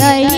নাই